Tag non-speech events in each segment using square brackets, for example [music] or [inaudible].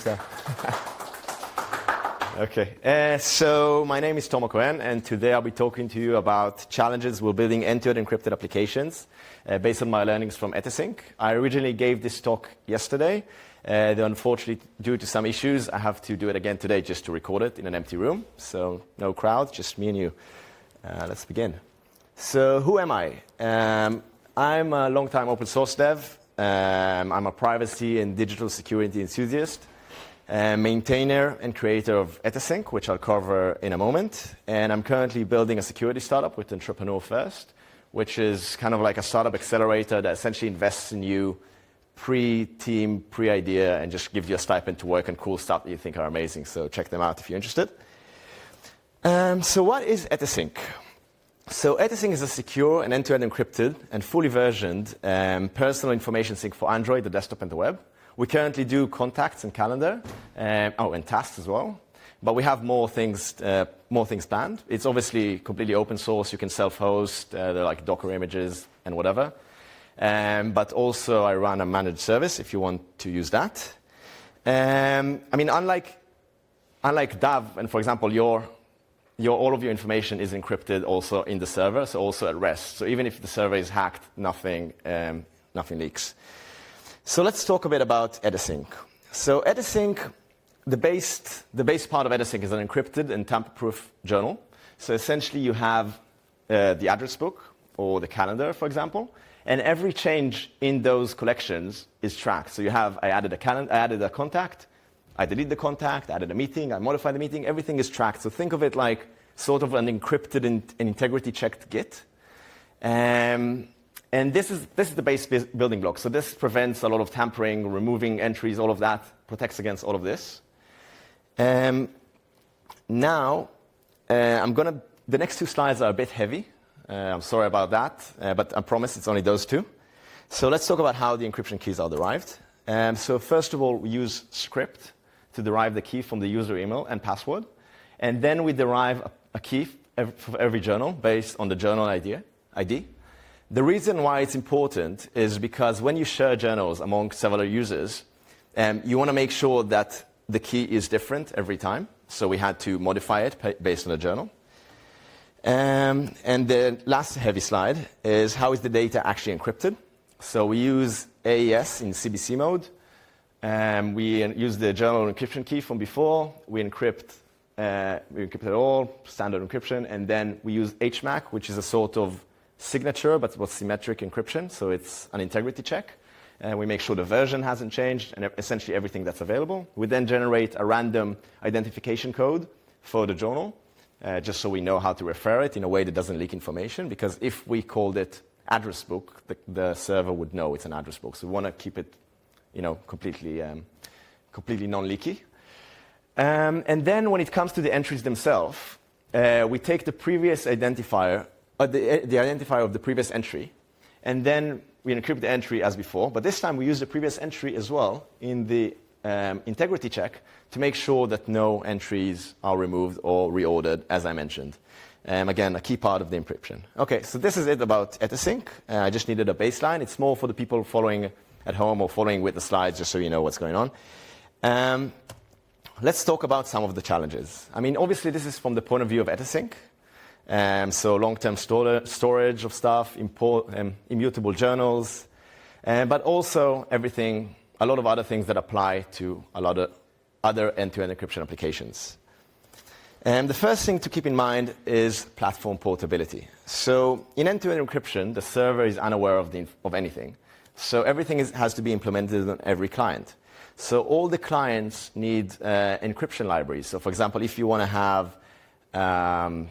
[laughs] okay, uh, so my name is Tom Hacohen, and today I'll be talking to you about challenges with building end-to-end encrypted applications uh, based on my learnings from Etesync. I originally gave this talk yesterday. Uh, though unfortunately, due to some issues, I have to do it again today just to record it in an empty room. So no crowd, just me and you. Uh, let's begin. So who am I? Um, I'm a long-time open source dev. Um, I'm a privacy and digital security enthusiast, maintainer and creator of Etesync, which I'll cover in a moment. And I'm currently building a security startup with Entrepreneur First, which is kind of like a startup accelerator that essentially invests in you pre-team, pre-idea, and just gives you a stipend to work on cool stuff that you think are amazing. So check them out if you're interested. Um, so what is Etesync? So Etesync is a secure and end-to-end encrypted and fully versioned um, personal information sync for Android, the desktop, and the web. We currently do contacts and calendar, um, oh, and tasks as well. But we have more things, uh, more things planned. It's obviously completely open source. You can self-host. Uh, like Docker images and whatever. Um, but also, I run a managed service if you want to use that. Um, I mean, unlike unlike Dav, and for example, your your, all of your information is encrypted also in the server, so also at rest. So even if the server is hacked, nothing, nothing leaks. So let's talk a bit about Etesync. So Etesync, the base, the base part of Etesync is an encrypted and tamper-proof journal. So essentially you have uh, the address book or the calendar, for example, and every change in those collections is tracked. So you have, I added a, calendar, I added a contact, I delete the contact, I added a meeting, I modify the meeting, everything is tracked. So think of it like sort of an encrypted and, integrity checked Git. Um, and this is, this is the base building block. So this prevents a lot of tampering, removing entries, all of that, protects against all of this. Um, now, uh, I'm going to, the next two slides are a bit heavy. Uh, I'm sorry about that, uh, but I promise it's only those two. So let's talk about how the encryption keys are derived. Um, so first of all, we use scrypt to derive the key from the user email and password. And then we derive a, a key for every journal based on the journal ID. ID. The reason why it's important is because when you share journals among several users, um, you want to make sure that the key is different every time. So we had to modify it based on the journal. Um, and the last heavy slide is how is the data actually encrypted? So we use AES in CBC mode um, we use the journal encryption key from before. We encrypt, uh, we encrypt it all, standard encryption, and then we use HMAC, which is a sort of signature, but what's symmetric encryption, so it's an integrity check. And we make sure the version hasn't changed, and essentially everything that's available. We then generate a random identification code for the journal, uh, just so we know how to refer it in a way that doesn't leak information. Because if we called it address book, the, the server would know it's an address book. So we want to keep it you know, completely, um, completely non-leaky. Um, and then when it comes to the entries themselves, uh, we take the previous identifier, uh, the, the identifier of the previous entry, and then we encrypt the entry as before. But this time we use the previous entry as well in the um, integrity check to make sure that no entries are removed or reordered, as I mentioned. Um, again, a key part of the encryption. Okay, so this is it about Etesync. Uh, I just needed a baseline. It's more for the people following at home or following with the slides just so you know what's going on. Um, let's talk about some of the challenges. I mean, obviously, this is from the point of view of Etesync. Um, so long-term storage of stuff, import, um, immutable journals, uh, but also everything, a lot of other things that apply to a lot of other end-to-end encryption applications. And the first thing to keep in mind is platform portability. So in end-to-end encryption, the server is unaware of, the, of anything. So everything is, has to be implemented on every client. So all the clients need uh, encryption libraries. So for example, if you want to have um,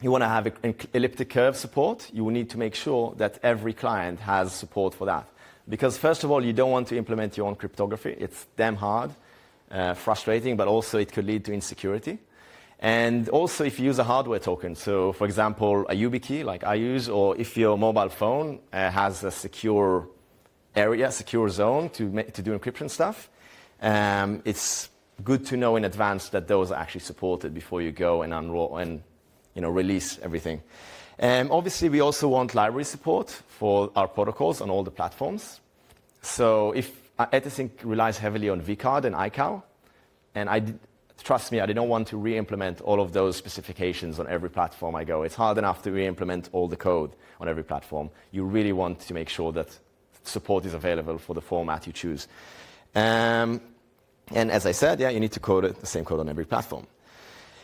you want to have elliptic curve support, you will need to make sure that every client has support for that. Because first of all, you don't want to implement your own cryptography. It's damn hard, uh, frustrating, but also it could lead to insecurity. And also if you use a hardware token, so for example, a YubiKey like I use, or if your mobile phone uh, has a secure area, secure zone to, to do encryption stuff, um, it's good to know in advance that those are actually supported before you go and unroll and you know, release everything. Um, obviously, we also want library support for our protocols on all the platforms. So if uh, Etesync relies heavily on vCard and iCal, and I trust me, I didn't want to re-implement all of those specifications on every platform I go. It's hard enough to re-implement all the code on every platform. You really want to make sure that support is available for the format you choose. Um, and as I said, yeah, you need to code it, the same code on every platform.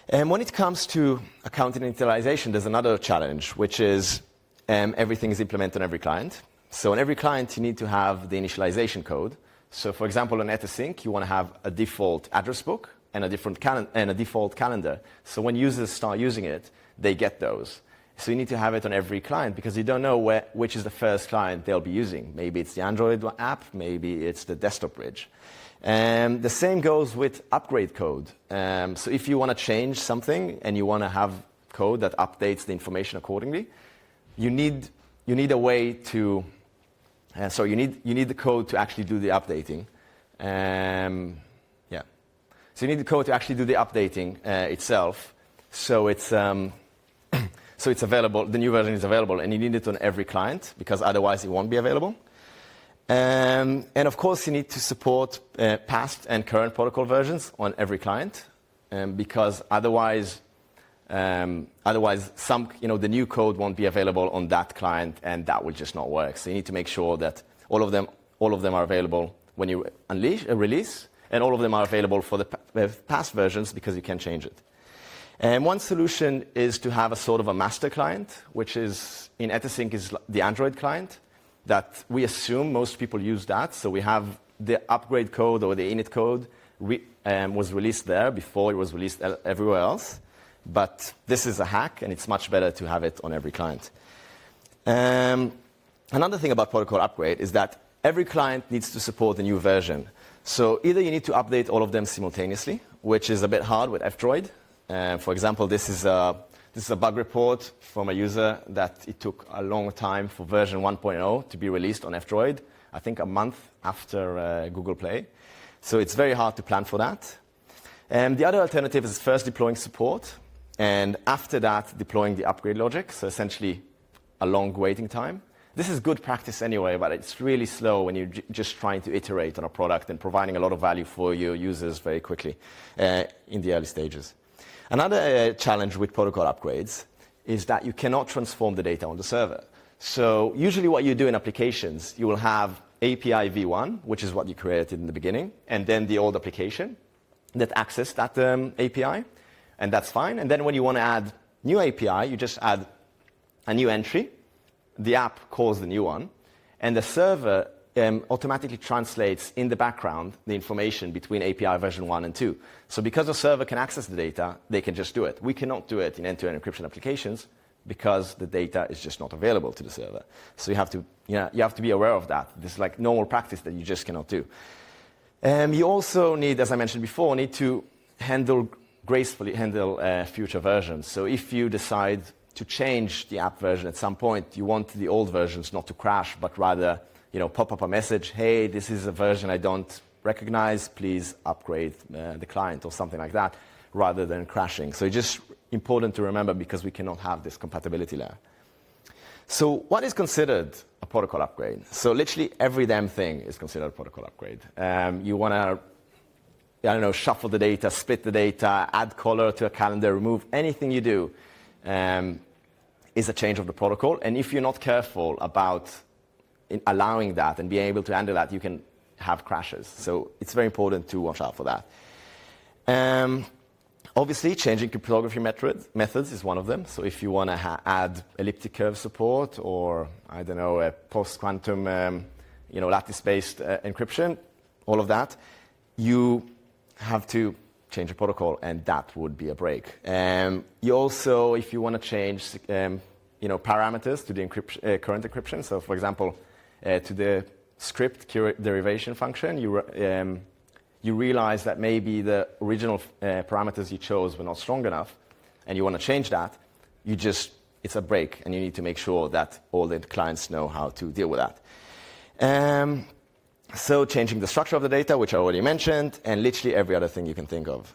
And when it comes to account initialization, there's another challenge, which is um, everything is implemented on every client. So on every client, you need to have the initialization code. So for example, on Etesync, you want to have a default address book and a, different and a default calendar. So when users start using it, they get those. So you need to have it on every client because you don't know where, which is the first client they'll be using. Maybe it's the Android app, maybe it's the desktop bridge. Um, the same goes with upgrade code. Um, so if you want to change something and you want to have code that updates the information accordingly, you need, you need a way to, uh, so you need, you need the code to actually do the updating. Um, yeah. So you need the code to actually do the updating uh, itself. So it's, um, [clears throat] so it's available, the new version is available, and you need it on every client because otherwise it won't be available. Um, and of course, you need to support uh, past and current protocol versions on every client um, because otherwise, um, otherwise some, you know, the new code won't be available on that client and that will just not work. So you need to make sure that all of them, all of them are available when you unleash, uh, release, and all of them are available for the uh, past versions because you can change it. And one solution is to have a sort of a master client, which is in Etesync is the Android client that we assume most people use that. So we have the upgrade code or the init code re- um, was released there before it was released everywhere else. But this is a hack, and it's much better to have it on every client. Um, another thing about protocol upgrade is that every client needs to support the new version. So either you need to update all of them simultaneously, which is a bit hard with F-Droid. Uh, for example, this is a this is a bug report from a user that it took a long time for version 1.0 to be released on F-Droid, I think a month after uh, Google Play. So it's very hard to plan for that. And the other alternative is first deploying support, and after that, deploying the upgrade logic, so essentially a long waiting time. This is good practice anyway, but it's really slow when you're just trying to iterate on a product and providing a lot of value for your users very quickly uh, in the early stages. Another uh, challenge with protocol upgrades is that you cannot transform the data on the server. So usually what you do in applications, you will have API v1, which is what you created in the beginning, and then the old application that access that um, API, and that's fine. And then when you want to add new API, you just add a new entry. The app calls the new one, and the server um, automatically translates in the background the information between API version 1 and 2. So because the server can access the data, they can just do it. We cannot do it in end-to-end encryption applications because the data is just not available to the server. So you have to, you know, you have to be aware of that. This is like normal practice that you just cannot do. Um, you also need, as I mentioned before, need to handle gracefully handle uh, future versions. So if you decide to change the app version at some point, you want the old versions not to crash, but rather you know, pop up a message, hey, this is a version I don't recognize, please upgrade uh, the client or something like that, rather than crashing. So it's just important to remember because we cannot have this compatibility layer. So what is considered a protocol upgrade? So literally every damn thing is considered a protocol upgrade. Um, you want to, I don't know, shuffle the data, split the data, add color to a calendar, remove anything you do um, is a change of the protocol. And if you're not careful about allowing that and being able to handle that, you can have crashes. So it's very important to watch out for that. Um, obviously, changing cryptography method, methods is one of them. So if you want to add elliptic curve support or, I don't know, a post-quantum, um, you know, lattice-based uh, encryption, all of that, you have to change the protocol, and that would be a break. Um, you also, if you want to change, um, you know, parameters to the encryption, uh, current encryption. So, for example, uh, to the scrypt derivation function, you, um, you realize that maybe the original uh, parameters you chose were not strong enough, and you want to change that, you just, it's a break, and you need to make sure that all the clients know how to deal with that. Um, so changing the structure of the data, which I already mentioned, and literally every other thing you can think of.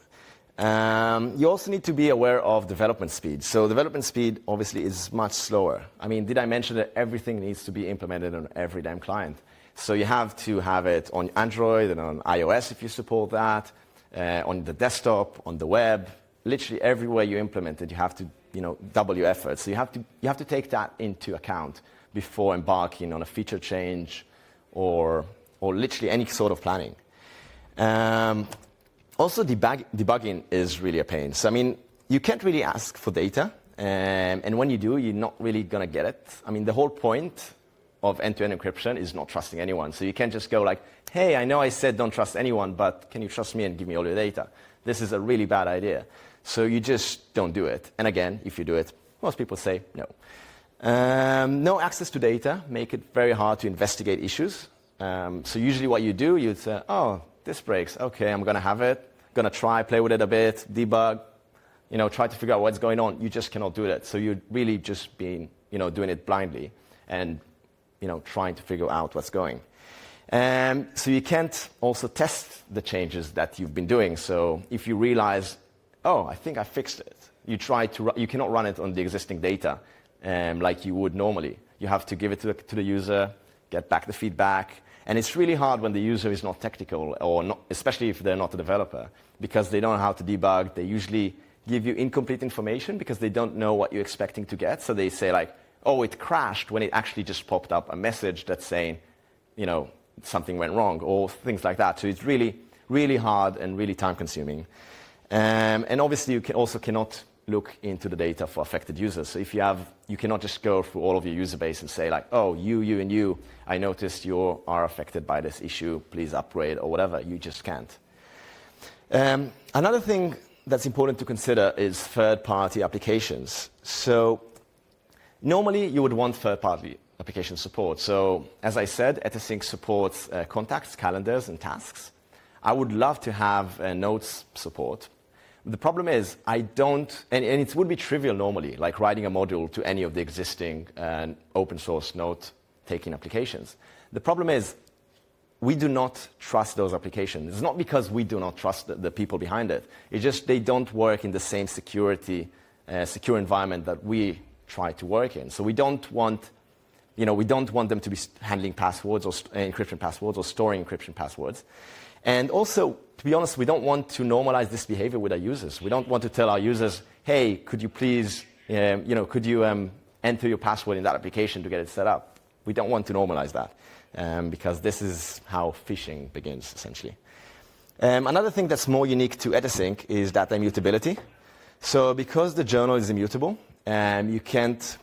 Um, you also need to be aware of development speed. So development speed obviously is much slower. I mean, did I mention that everything needs to be implemented on every damn client? So you have to have it on Android and on iOS if you support that. uh, on the desktop, on the web, literally everywhere you implement it, you have to you know, double your efforts. So you have, to, you have to take that into account before embarking on a feature change or, or literally any sort of planning. Um, also, debug, debugging is really a pain. So, I mean, you can't really ask for data, um, and when you do, you're not really going to get it. I mean, the whole point of end-to-end encryption is not trusting anyone. So you can't just go like, hey, I know I said don't trust anyone, but can you trust me and give me all your data? This is a really bad idea. So you just don't do it. And again, if you do it, most people say no. Um, no access to data make it very hard to investigate issues. Um, so usually what you do, you'd say, oh, this breaks. Okay, I'm going to have it. Going to try, play with it a bit, debug, you know, try to figure out what's going on. You just cannot do that. So you're really just being, you know, doing it blindly and, you know, trying to figure out what's going. Um, so you can't also test the changes that you've been doing. So if you realize, oh, I think I fixed it, you try to, you cannot run it on the existing data um, like you would normally. You have to give it to the, to the user, get back the feedback, and it's really hard when the user is not technical, or not, especially if they're not a developer, because they don't know how to debug. They usually give you incomplete information because they don't know what you're expecting to get. So they say like, oh, it crashed when it actually just popped up a message that's saying, you know, something went wrong, or things like that. So it's really, really hard and really time consuming. Um, and obviously, you can also cannot look into the data for affected users. So if you have, you cannot just go through all of your user base and say like, oh, you, you, and you, I noticed you are affected by this issue, please upgrade or whatever. You just can't. Um, another thing that's important to consider is third-party applications. So normally you would want third-party application support. So as I said, Etesync supports uh, contacts, calendars, and tasks. I would love to have uh, notes support, the problem is, I don't, and, and, it would be trivial normally, like writing a module to any of the existing uh, open source note taking applications. The problem is, we do not trust those applications. It's not because we do not trust the, the people behind it. It's just they don't work in the same security, uh, secure environment that we try to work in. So we don't want, you know, we don't want them to be handling passwords or encryption passwords or storing encryption passwords. And also, to be honest, we don't want to normalize this behavior with our users. We don't want to tell our users, hey, could you please, um, you know, could you um, enter your password in that application to get it set up? We don't want to normalize that um, because this is how phishing begins, essentially. Um, another thing that's more unique to Etesync is data immutability. So because the journal is immutable, um, you can't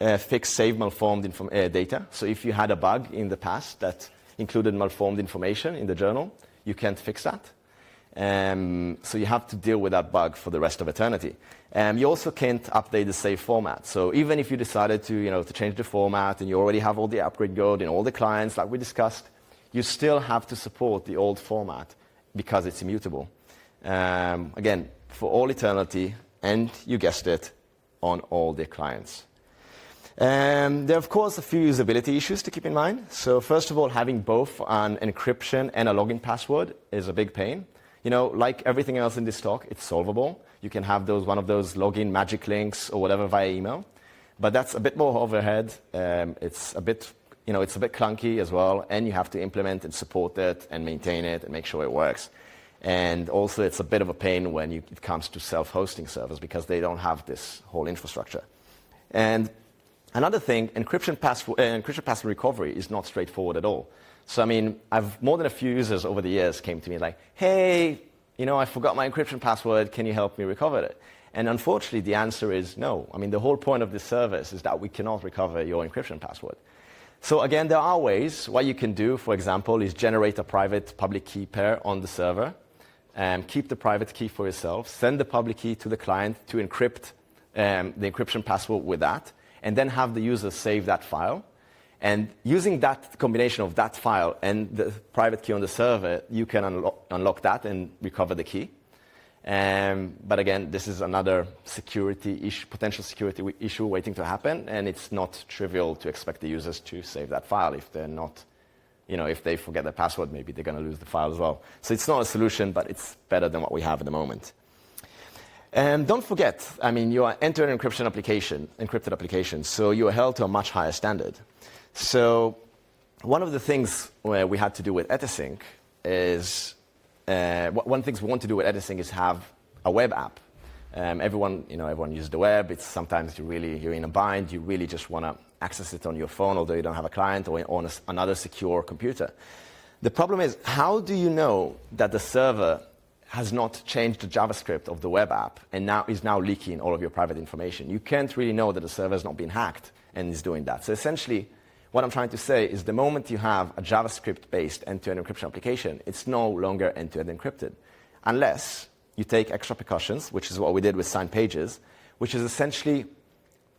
uh, fix save malformed uh, data. So if you had a bug in the past that included malformed information in the journal, you can't fix that. Um, so you have to deal with that bug for the rest of eternity. Um, you also can't update the save format. So even if you decided to, you know, to change the format and you already have all the upgrade code in all the clients like we discussed, you still have to support the old format because it's immutable. Um, again, for all eternity, and you guessed it, on all the clients. Um, there are, of course, a few usability issues to keep in mind. So, first of all, having both an encryption and a login password is a big pain. You know, like everything else in this talk, it's solvable. You can have those, one of those login magic links or whatever via email. But that's a bit more overhead. Um, it's a bit, you know, it's a bit clunky as well, and you have to implement and support it and maintain it and make sure it works. And also, it's a bit of a pain when you, it comes to self-hosting servers because they don't have this whole infrastructure. And Another thing, encryption password, uh, encryption password recovery is not straightforward at all. So, I mean, I've more than a few users over the years came to me like, hey, you know, I forgot my encryption password. Can you help me recover it? And unfortunately, the answer is no. I mean, the whole point of this service is that we cannot recover your encryption password. So again, there are ways. What you can do, for example, is generate a private public key pair on the server, and keep the private key for yourself, send the public key to the client to encrypt um, the encryption password with that, and then have the user save that file. And using that combination of that file and the private key on the server, you can unlock, unlock that and recover the key. Um, but again, this is another security issue, potential security issue waiting to happen, and it's not trivial to expect the users to save that file if they're not, you know, if they forget their password, maybe they're going to lose the file as well. So it's not a solution, but it's better than what we have at the moment. And don't forget, I mean, you are end-to-end encryption application, encrypted application, so you are held to a much higher standard. So one of the things where we had to do with Etesync is uh, one thing we want to do with Etesync is have a web app. Um, everyone, you know, everyone uses the web. It's sometimes you really you're in a bind. You really just want to access it on your phone, although you don't have a client, or on a, another secure computer. The problem is, how do you know that the server has not changed the JavaScript of the web app and now is now leaking all of your private information? You can't really know that the server has not been hacked and is doing that. So essentially, what I'm trying to say is the moment you have a JavaScript-based end-to-end encryption application, it's no longer end-to-end encrypted, unless you take extra precautions, which is what we did with signed pages, which is essentially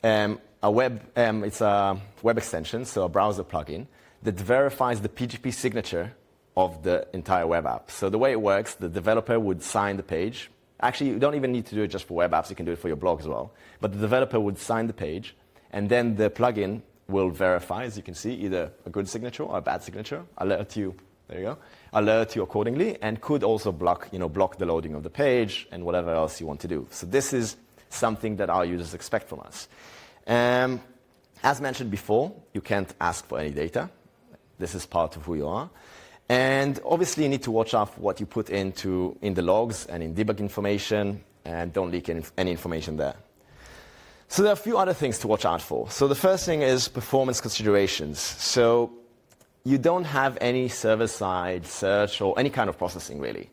um, a web, um, it's a web extension, so a browser plugin that verifies the PGP signature of the entire web app. So the way it works, the developer would sign the page. Actually, you don't even need to do it just for web apps. You can do it for your blog as well. But the developer would sign the page, and then the plugin will verify, as you can see, either a good signature or a bad signature, alert you, there you go, alert you accordingly, and could also block, you know, block the loading of the page and whatever else you want to do. So this is something that our users expect from us. Um, as mentioned before, you can't ask for any data. This is part of who you are. And obviously, you need to watch out for what you put into in the logs and in debug information, and don't leak any, any information there. So there are a few other things to watch out for. So the first thing is performance considerations. So you don't have any server-side search or any kind of processing really.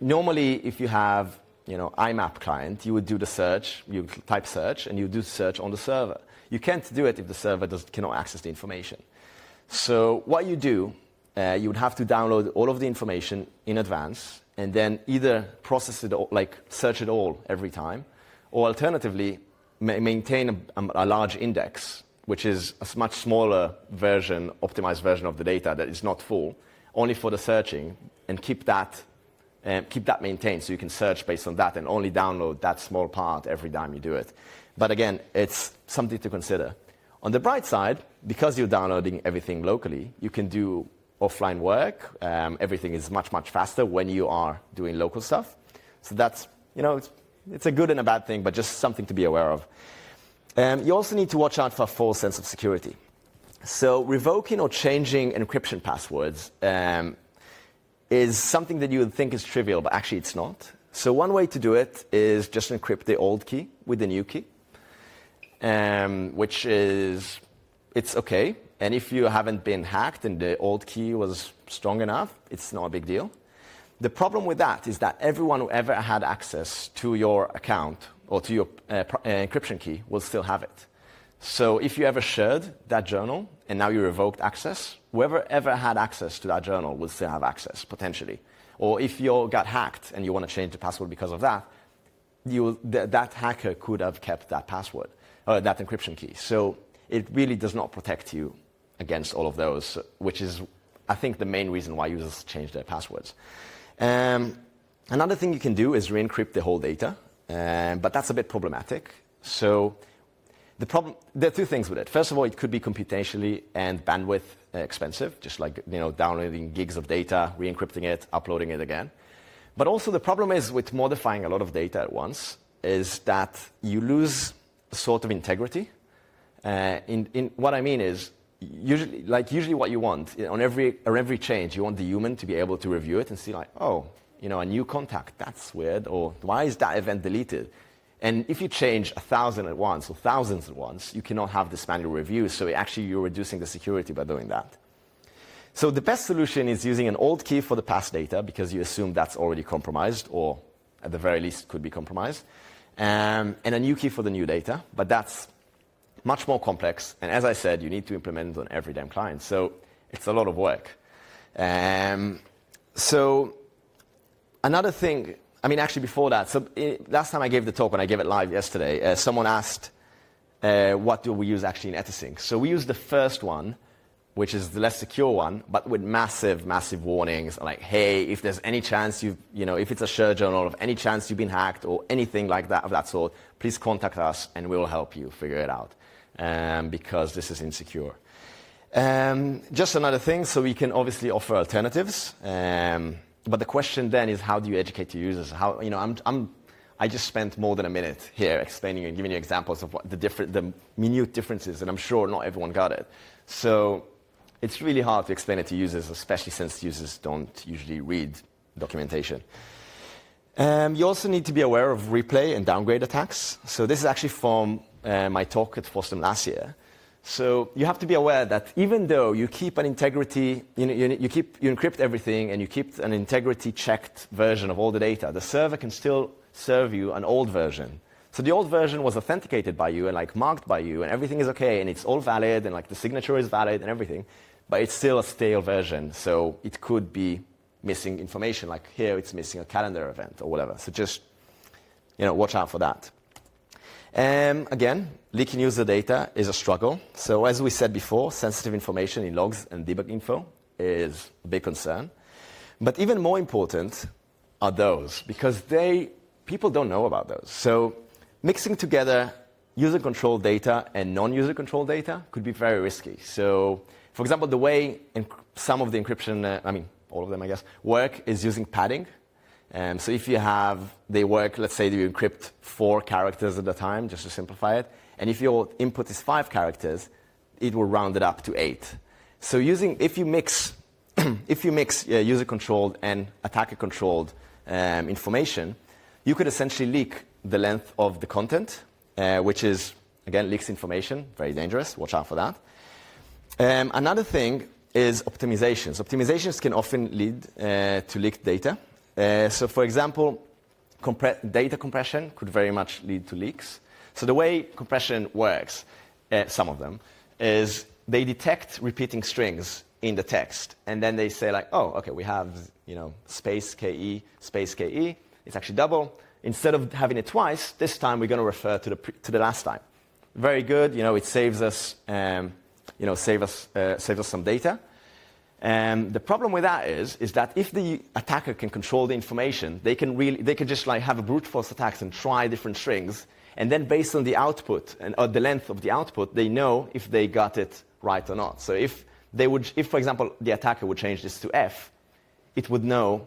Normally, if you have you know, IMAP client, you would do the search, you type search, and you do search on the server. You can't do it if the server does, cannot access the information. So what you do, uh, you would have to download all of the information in advance, and then either process it, all, like search it all every time, or alternatively, ma maintain a, a, large index, which is a much smaller version, optimized version of the data that is not full, only for the searching, and keep that, uh, keep that maintained so you can search based on that and only download that small part every time you do it. But again, it's something to consider. On the bright side, because you're downloading everything locally, you can do offline work. Um, everything is much, much faster when you are doing local stuff. So that's, you know, it's it's a good and a bad thing, but just something to be aware of. Um, you also need to watch out for a false sense of security. So revoking or changing encryption passwords um, is something that you would think is trivial, but actually it's not. So one way to do it is just encrypt the old key with the new key, um, which is, it's okay. And if you haven't been hacked and the old key was strong enough, it's not a big deal. The problem with that is that everyone who ever had access to your account or to your uh, uh, encryption key will still have it. So if you ever shared that journal and now you revoked access, whoever ever had access to that journal will still have access, potentially. Or if you got hacked and you want to change the password because of that, you, th- that hacker could have kept that password, or that encryption key. So it really does not protect you against all of those, which is, I think, the main reason why users change their passwords. Um, another thing you can do is re-encrypt the whole data, um, but that's a bit problematic. So the problem, there are two things with it. First of all, it could be computationally and bandwidth uh, expensive, just like you know, downloading gigs of data, re-encrypting it, uploading it again. But also the problem is with modifying a lot of data at once is that you lose sort of integrity. Uh, in, in, what I mean is usually, like usually what you want on every, on every change, you want the human to be able to review it and see like, oh, you know, a new contact, that's weird, or why is that event deleted? And if you change a thousand at once or thousands at once, you cannot have this manual review. So actually, you're reducing the security by doing that. So the best solution is using an old key for the past data because you assume that's already compromised, or at the very least could be compromised, um, and a new key for the new data. But that's much more complex. And as I said, you need to implement it on every damn client. So it's a lot of work. Um, so another thing, I mean, actually before that, so it, eh, last time I gave the talk, when I gave it live yesterday, uh, someone asked, uh, what do we use actually in Etesync? So we use the first one, which is the less secure one, but with massive, massive warnings like, hey, if there's any chance you've, you know, if it's a shared journal, of any chance you've been hacked or anything like that of that sort, please contact us and we'll help you figure it out um, because this is insecure. Um, just another thing, so we can obviously offer alternatives. Um, but the question then is how do you educate your users? How, you know, I'm, I'm, I just spent more than a minute here explaining and giving you examples of what the, different, the minute differences, and I'm sure not everyone got it. So it's really hard to explain it to users, especially since users don't usually read documentation. Um, you also need to be aware of replay and downgrade attacks. So this is actually from uh, my talk at FOSDEM last year. So you have to be aware that even though you keep an integrity, you, you, you, keep, you encrypt everything and you keep an integrity checked version of all the data, the server can still serve you an old version. So the old version was authenticated by you and like marked by you and everything is okay and it's all valid and like the signature is valid and everything, but it's still a stale version. So it could be missing information, like here it's missing a calendar event or whatever. So just, you know, watch out for that. Um, again, leaking user data is a struggle. So as we said before, sensitive information in logs and debug info is a big concern. But even more important are those, because they, people don't know about those. So mixing together user-controlled data and non-user controlled data could be very risky. So, for example, the way some of the encryption, uh, I mean, all of them, I guess, work is using padding. Um, so if you have, they work, let's say you encrypt four characters at a time, just to simplify it. And if your input is five characters, it will round it up to eight. So using, if you mix, [clears throat] if you mix uh, user-controlled and attacker-controlled um, information, you could essentially leak the length of the content, uh, which is, again, leaks information, very dangerous, watch out for that. Um, another thing is optimizations. Optimizations can often lead uh, to leaked data. Uh, so, for example, compre data compression could very much lead to leaks. So, the way compression works, uh, some of them, is they detect repeating strings in the text, and then they say like, oh, okay, we have you know space ke space ke. It's actually double. Instead of having it twice, this time we're going to refer to the to the last time. Very good. You know, it saves us. Um, you know, save us, uh, save us some data. And the problem with that is, is that if the attacker can control the information, they can really, they can just like have a brute force attacks and try different strings, and then based on the output and or the length of the output, they know if they got it right or not. So if they would, if for example the attacker would change this to F, it would know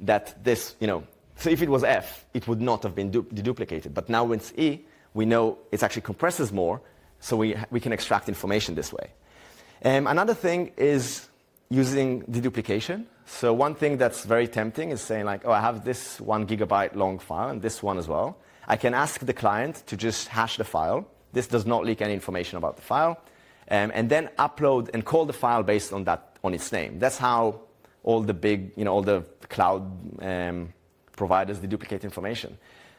that this, you know, so if it was F, it would not have been deduplicated. But now when it's E, we know it actually compresses more, so we, we can extract information this way. Um, another thing is using deduplication. So one thing that's very tempting is saying like, oh, I have this one gigabyte long file and this one as well. I can ask the client to just hash the file. This does not leak any information about the file. Um, and then upload and call the file based on that, on its name. That's how all the big, you know, all the cloud um, providers deduplicate information.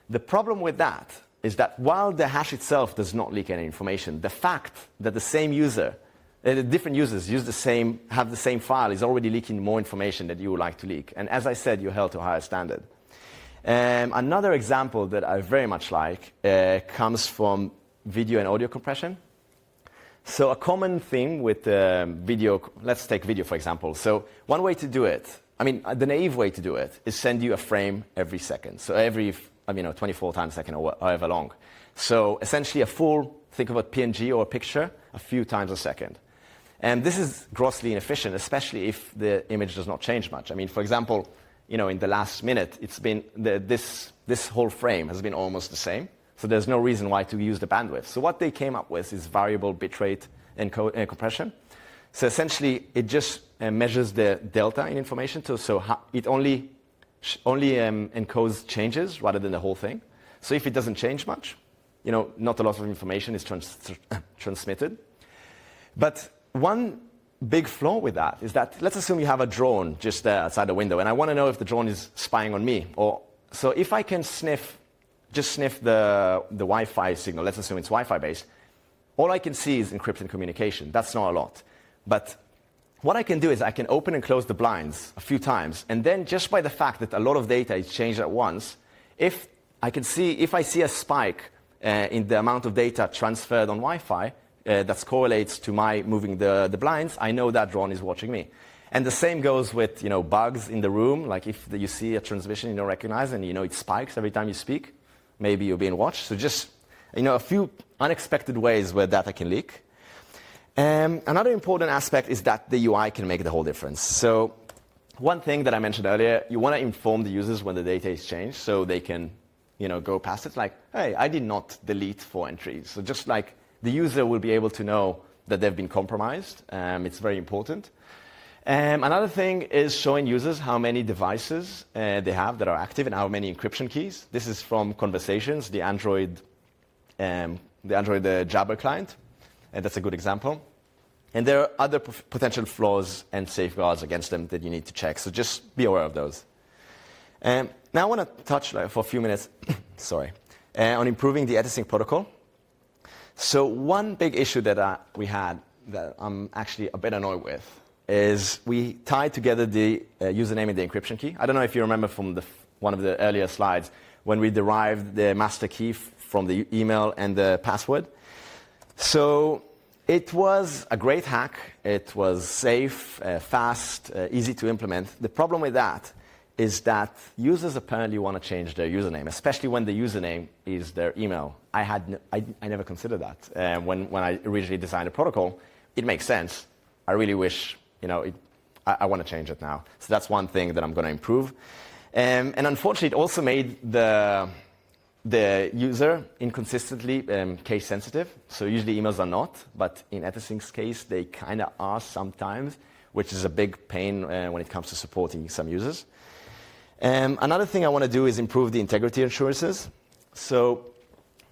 The problem with that is that while the hash itself does not leak any information, the fact that the same user, uh, different users use the same, have the same file is already leaking more information that you would like to leak. And as I said, you're held to a higher standard. Um, another example that I very much like uh, comes from video and audio compression. So a common thing with um, video, let's take video for example. So one way to do it, I mean, the naive way to do it is send you a frame every second. So every you know, 24 times a second or however long. So essentially a full, think of a PNG or a picture, a few times a second. And this is grossly inefficient, especially if the image does not change much. I mean, for example, you know, in the last minute, it's been the, this, this whole frame has been almost the same. So there's no reason why to use the bandwidth. So what they came up with is variable bitrate uh, compression. So essentially, it just uh, measures the delta in information. So it only only um, encodes changes rather than the whole thing. So if it doesn't change much, you know, not a lot of information is trans [coughs] transmitted. But one big flaw with that is that let's assume you have a drone just there outside the window, and I want to know if the drone is spying on me. Or so if I can sniff, just sniff the, the Wi-Fi signal. Let's assume it's Wi-Fi based. All I can see is encrypted communication. That's not a lot. But what I can do is I can open and close the blinds a few times, and then just by the fact that a lot of data is changed at once, if I can see, if I see a spike uh, in the amount of data transferred on Wi-Fi uh, that correlates to my moving the, the blinds, I know that drone is watching me. And the same goes with you know, bugs in the room, like if you see a transmission you don't recognize and you know it spikes every time you speak, maybe you're being watched. So just you know, a few unexpected ways where data can leak. Um, another important aspect is that the UI can make the whole difference. So one thing that I mentioned earlier, you want to inform the users when the data is changed so they can you know, go past it. Like, hey, I did not delete four entries. So just like the user will be able to know that they've been compromised. Um, it's very important. Um, another thing is showing users how many devices uh, they have that are active and how many encryption keys. This is from Conversations, the Android, um, the Android uh, Jabber client, and that's a good example. And there are other potential flaws and safeguards against them that you need to check. So just be aware of those. Um, now I want to touch like, for a few minutes, [coughs] sorry, uh, on improving the Etesync protocol. So one big issue that uh, we had that I'm actually a bit annoyed with is we tied together the uh, username and the encryption key. I don't know if you remember from the, one of the earlier slides when we derived the master key from the email and the password. So it was a great hack. It was safe, uh, fast, uh, easy to implement. The problem with that is that users apparently want to change their username, especially when the username is their email. I, had I, I never considered that. Uh, when, when I originally designed the protocol, it makes sense. I really wish, you know, it, I, I want to change it now. So that's one thing that I'm going to improve. Um, and unfortunately, it also made the, the user inconsistently um, case sensitive. So usually emails are not, but in Etesync's case, they kind of are sometimes, which is a big pain uh, when it comes to supporting some users. Um, another thing I want to do is improve the integrity assurances. So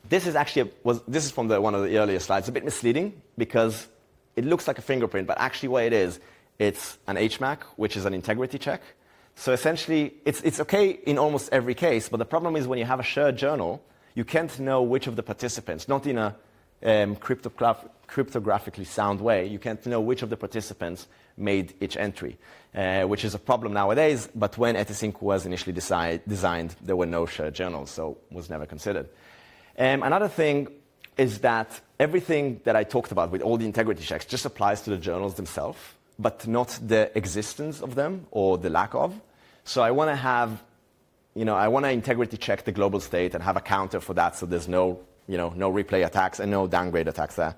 this is actually a, was this is from the, one of the earlier slides. It's a bit misleading because it looks like a fingerprint, but actually what it is, it's an HMAC, which is an integrity check. So essentially, it's, it's okay in almost every case, but the problem is when you have a shared journal, you can't know which of the participants, not in a um, cryptographically sound way, you can't know which of the participants made each entry, uh, which is a problem nowadays. But when Etesync was initially decide, designed, there were no shared journals, so it was never considered. Um, another thing is that everything that I talked about with all the integrity checks just applies to the journals themselves, but not the existence of them or the lack of. So I want to have, you know, I want to integrity check the global state and have a counter for that, so there's no, you know, no replay attacks and no downgrade attacks there.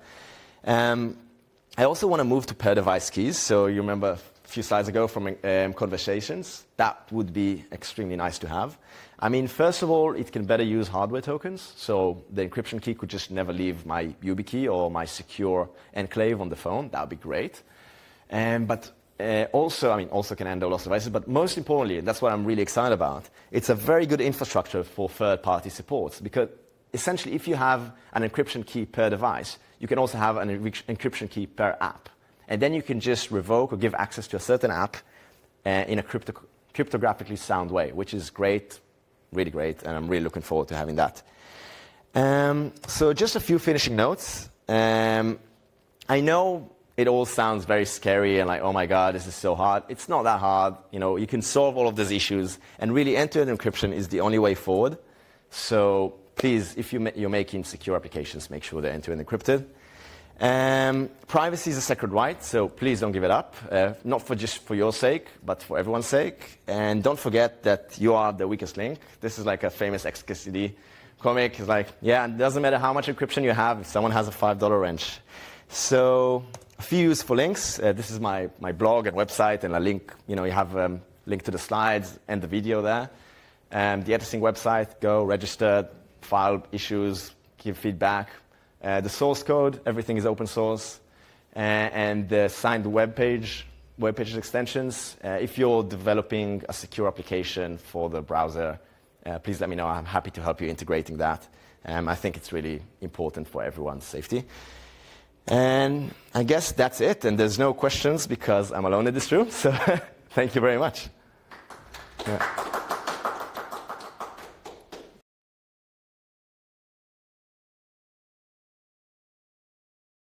Um, I also want to move to per device keys. So you remember few slides ago from um, conversations. That would be extremely nice to have. I mean, first of all, it can better use hardware tokens. So the encryption key could just never leave my YubiKey or my secure enclave on the phone. That would be great. Um, but uh, also, I mean, also can handle lost devices, but most importantly, that's what I'm really excited about, it's a very good infrastructure for third-party supports because essentially if you have an encryption key per device, you can also have an encryption key per app. And then you can just revoke or give access to a certain app uh, in a crypto- cryptographically sound way, which is great, really great, and I'm really looking forward to having that. Um, so just a few finishing notes. Um, I know it all sounds very scary and like, oh my God, this is so hard. It's not that hard. You know, you can solve all of these issues, and really end-to-end encryption is the only way forward. So please, if you ma- you're making secure applications, make sure they're end-to-end encrypted. Um, privacy is a sacred right, so please don't give it up. Uh, not for just for your sake, but for everyone's sake. And don't forget that you are the weakest link. This is like a famous XKCD comic. It's like, yeah, it doesn't matter how much encryption you have if someone has a $5 wrench. So a few useful links. Uh, this is my, my blog and website, and a link, you know, you have a um, link to the slides and the video there. Um, the Etesync website, go register, file issues, give feedback. Uh, the source code, everything is open source. Uh, and the signed web page, web pages extensions. Uh, if you're developing a secure application for the browser, uh, please let me know. I'm happy to help you integrating that. Um, I think it's really important for everyone's safety. And I guess that's it. And there's no questions because I'm alone in this room. [laughs] So thank you very much. Yeah.